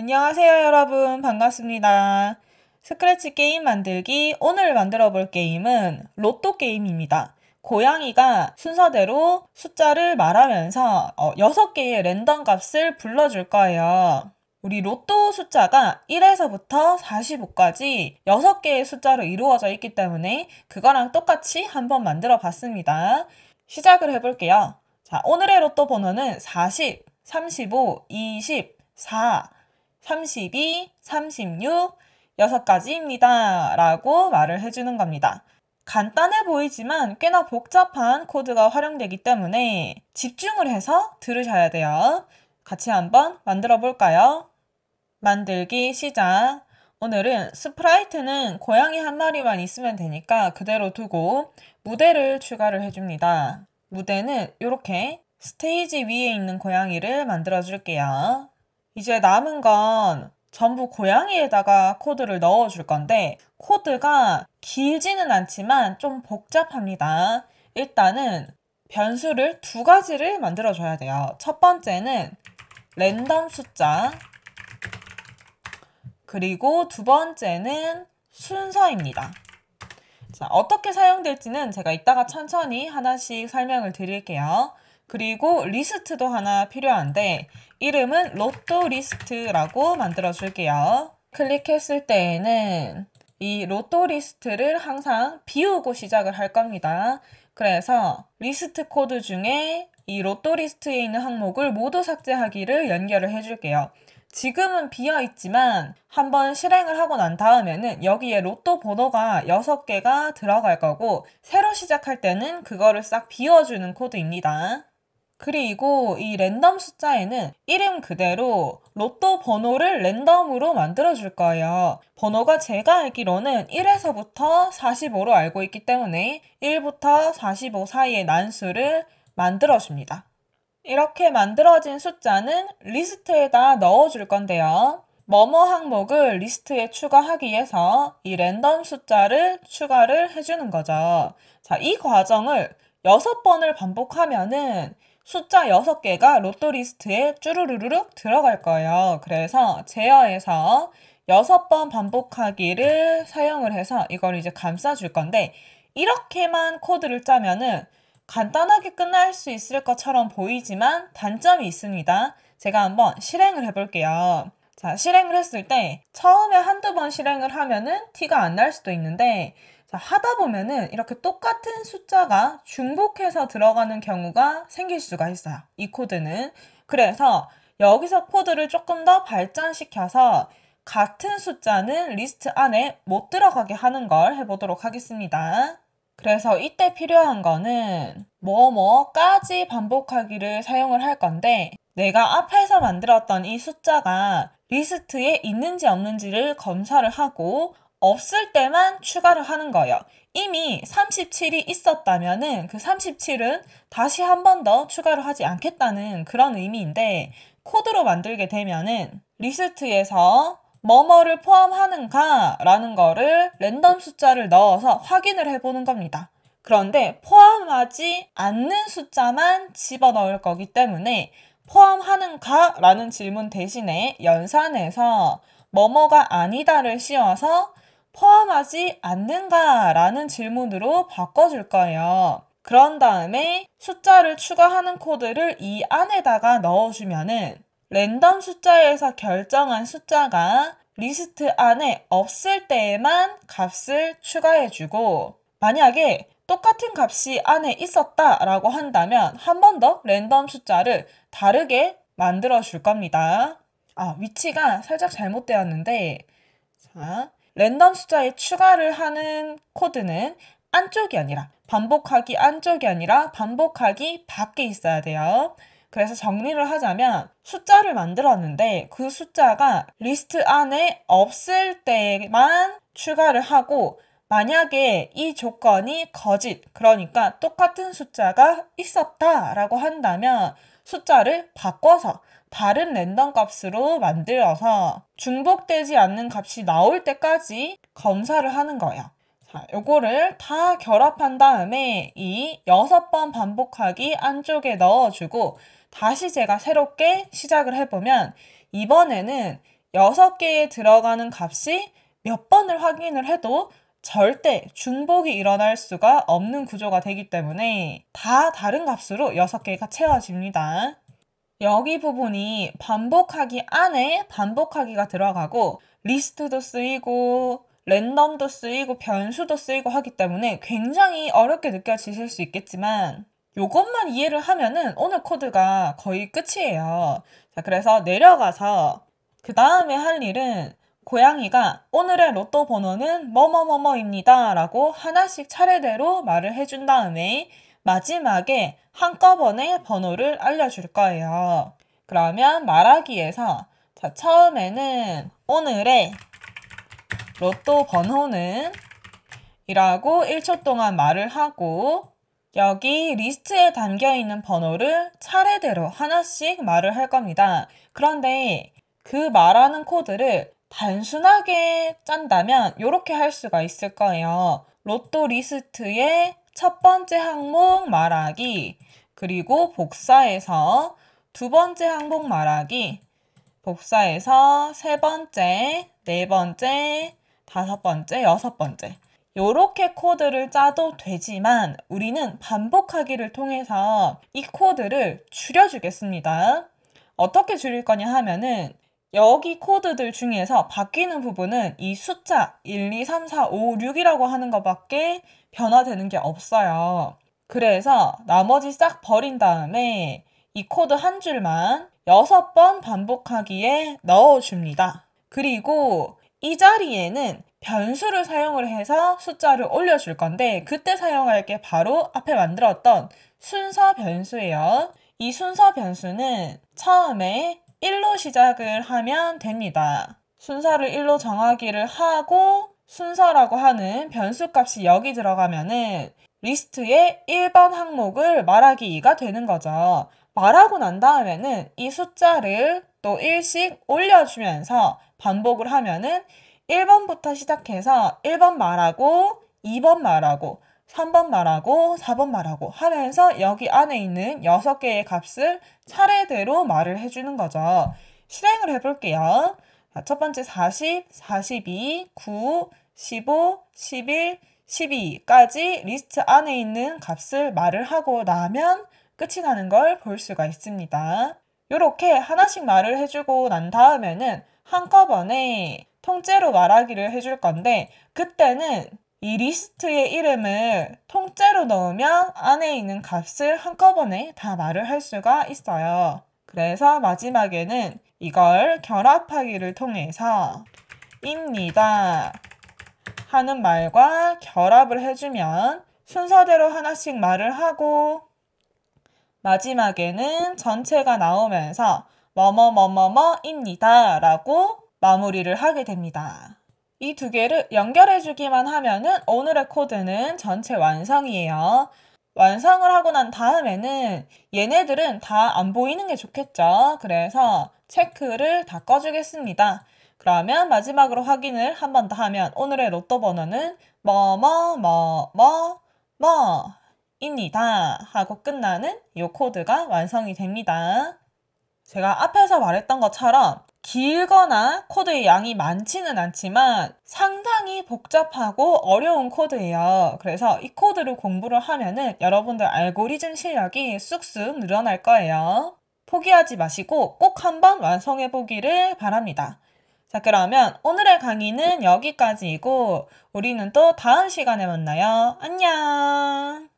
안녕하세요 여러분 반갑습니다. 스크래치 게임 만들기 오늘 만들어 볼 게임은 로또 게임입니다. 고양이가 순서대로 숫자를 말하면서 어, 6개의 랜덤 값을 불러줄 거예요. 우리 로또 숫자가 1에서부터 45까지 6개의 숫자로 이루어져 있기 때문에 그거랑 똑같이 한번 만들어 봤습니다. 시작을 해볼게요. 자, 오늘의 로또 번호는 40, 35, 20, 4, 32, 36, 6가지입니다. 라고 말을 해주는 겁니다. 간단해 보이지만 꽤나 복잡한 코드가 활용되기 때문에 집중을 해서 들으셔야 돼요. 같이 한번 만들어 볼까요? 만들기 시작. 오늘은 스프라이트는 고양이 한 마리만 있으면 되니까 그대로 두고 무대를 추가를 해줍니다. 무대는 이렇게 스테이지 위에 있는 고양이를 만들어 줄게요. 이제 남은 건 전부 고양이에다가 코드를 넣어 줄 건데 코드가 길지는 않지만 좀 복잡합니다. 일단은 변수를 두 가지를 만들어 줘야 돼요. 첫 번째는 랜덤 숫자 그리고 두 번째는 순서입니다. 자, 어떻게 사용될지는 제가 이따가 천천히 하나씩 설명을 드릴게요. 그리고 리스트도 하나 필요한데 이름은 로또 리스트라고 만들어 줄게요. 클릭했을 때에는 이 로또 리스트를 항상 비우고 시작을 할 겁니다. 그래서 리스트 코드 중에 이 로또 리스트에 있는 항목을 모두 삭제하기를 연결을 해줄게요. 지금은 비어 있지만 한번 실행을 하고 난 다음에는 여기에 로또 번호가 6개가 들어갈 거고 새로 시작할 때는 그거를 싹 비워주는 코드입니다. 그리고 이 랜덤 숫자에는 이름 그대로 로또 번호를 랜덤으로 만들어 줄 거예요. 번호가 제가 알기로는 1에서부터 45로 알고 있기 때문에 1부터 45 사이의 난수를 만들어 줍니다. 이렇게 만들어진 숫자는 리스트에다 넣어 줄 건데요. 뭐뭐 항목을 리스트에 추가하기 위해서 이 랜덤 숫자를 추가를 해주는 거죠. 자, 이 과정을 6번을 반복하면은 숫자 6개가 로또 리스트에 쭈루루룩 들어갈 거예요. 그래서 제어에서 6번 반복하기를 사용을 해서 이걸 이제 감싸줄 건데 이렇게만 코드를 짜면은 간단하게 끝날 수 있을 것처럼 보이지만 단점이 있습니다. 제가 한번 실행을 해볼게요. 자, 실행을 했을 때 처음에 한두 번 실행을 하면은 티가 안 날 수도 있는데 자, 하다 보면은 이렇게 똑같은 숫자가 중복해서 들어가는 경우가 생길 수가 있어요. 이 코드는. 그래서 여기서 코드를 조금 더 발전시켜서 같은 숫자는 리스트 안에 못 들어가게 하는 걸 해보도록 하겠습니다. 그래서 이때 필요한 거는 뭐뭐까지 반복하기를 사용을 할 건데 내가 앞에서 만들었던 이 숫자가 리스트에 있는지 없는지를 검사를 하고 없을 때만 추가를 하는 거예요. 이미 37이 있었다면은 그 37은 다시 한 번 더 추가를 하지 않겠다는 그런 의미인데 코드로 만들게 되면은 리스트에서 뭐뭐를 포함하는가 라는 거를 랜덤 숫자를 넣어서 확인을 해보는 겁니다. 그런데 포함하지 않는 숫자만 집어넣을 거기 때문에 포함하는가 라는 질문 대신에 연산해서 뭐뭐가 아니다를 씌워서 포함하지 않는가 라는 질문으로 바꿔줄 거예요. 그런 다음에 숫자를 추가하는 코드를 이 안에다가 넣어주면은 랜덤 숫자에서 결정한 숫자가 리스트 안에 없을 때에만 값을 추가해주고 만약에 똑같은 값이 안에 있었다라고 한다면 한 번 더 랜덤 숫자를 다르게 만들어 줄 겁니다. 아, 위치가 살짝 잘못되었는데 자, 랜덤 숫자에 추가를 하는 코드는 안쪽이 아니라 반복하기 안쪽이 아니라 반복하기 밖에 있어야 돼요. 그래서 정리를 하자면 숫자를 만들었는데 그 숫자가 리스트 안에 없을 때만 추가를 하고 만약에 이 조건이 거짓, 그러니까 똑같은 숫자가 있었다라고 한다면 숫자를 바꿔서 다른 랜덤 값으로 만들어서 중복되지 않는 값이 나올 때까지 검사를 하는 거예요. 자, 요거를 다 결합한 다음에 이 6번 반복하기 안쪽에 넣어주고 다시 제가 새롭게 시작을 해보면 이번에는 6개에 들어가는 값이 몇 번을 확인을 해도 절대 중복이 일어날 수가 없는 구조가 되기 때문에 다 다른 값으로 6개가 채워집니다. 여기 부분이 반복하기 안에 반복하기가 들어가고 리스트도 쓰이고 랜덤도 쓰이고 변수도 쓰이고 하기 때문에 굉장히 어렵게 느껴지실 수 있겠지만 이것만 이해를 하면은 오늘 코드가 거의 끝이에요. 자, 그래서 내려가서 그 다음에 할 일은 고양이가 오늘의 로또 번호는 뭐뭐뭐뭐입니다 라고 하나씩 차례대로 말을 해준 다음에 마지막에 한꺼번에 번호를 알려줄 거예요. 그러면 말하기에서 자, 처음에는 오늘의 로또 번호는 이라고 1초 동안 말을 하고 여기 리스트에 담겨 있는 번호를 차례대로 하나씩 말을 할 겁니다. 그런데 그 말하는 코드를 단순하게 짠다면 이렇게 할 수가 있을 거예요. 로또 리스트의 첫 번째 항목 말하기, 그리고 복사해서 두 번째 항목 말하기, 복사해서 세 번째, 네 번째, 다섯 번째, 여섯 번째. 이렇게 코드를 짜도 되지만 우리는 반복하기를 통해서 이 코드를 줄여주겠습니다. 어떻게 줄일 거냐 하면은 여기 코드들 중에서 바뀌는 부분은 이 숫자 1, 2, 3, 4, 5, 6이라고 하는 것밖에 변화되는 게 없어요. 그래서 나머지 싹 버린 다음에 이 코드 한 줄만 6번 반복하기에 넣어줍니다. 그리고 이 자리에는 변수를 사용을 해서 숫자를 올려줄 건데 그때 사용할 게 바로 앞에 만들었던 순서 변수예요. 이 순서 변수는 처음에 1로 시작을 하면 됩니다. 순서를 1로 정하기를 하고 순서라고 하는 변수 값이 여기 들어가면은 리스트의 1번 항목을 말하기가 되는 거죠. 말하고 난 다음에는 이 숫자를 또 1씩 올려주면서 반복을 하면은 1번부터 시작해서 1번 말하고 2번 말하고 3번 말하고 4번 말하고 하면서 여기 안에 있는 6개의 값을 차례대로 말을 해주는 거죠. 실행을 해볼게요. 첫 번째 40, 42, 9, 15, 11, 12까지 리스트 안에 있는 값을 말을 하고 나면 끝이 나는 걸 볼 수가 있습니다. 이렇게 하나씩 말을 해주고 난 다음에는 한꺼번에 통째로 말하기를 해줄 건데 그때는 이 리스트의 이름을 통째로 넣으면 안에 있는 값을 한꺼번에 다 말을 할 수가 있어요. 그래서 마지막에는 이걸 결합하기를 통해서 입니다 하는 말과 결합을 해주면 순서대로 하나씩 말을 하고 마지막에는 전체가 나오면서 뭐뭐뭐뭐뭐입니다 라고 마무리를 하게 됩니다. 이 두 개를 연결해 주기만 하면은 오늘의 코드는 전체 완성이에요. 완성을 하고 난 다음에는 얘네들은 다 안 보이는 게 좋겠죠. 그래서 체크를 다 꺼주겠습니다. 그러면 마지막으로 확인을 한 번 더 하면 오늘의 로또 번호는 뭐뭐뭐뭐뭐 입니다 하고 끝나는 이 코드가 완성이 됩니다. 제가 앞에서 말했던 것처럼 길거나 코드의 양이 많지는 않지만 상당히 복잡하고 어려운 코드예요. 그래서 이 코드를 공부를 하면은 여러분들 알고리즘 실력이 쑥쑥 늘어날 거예요. 포기하지 마시고 꼭 한번 완성해 보기를 바랍니다. 자, 그러면 오늘의 강의는 여기까지이고 우리는 또 다음 시간에 만나요. 안녕!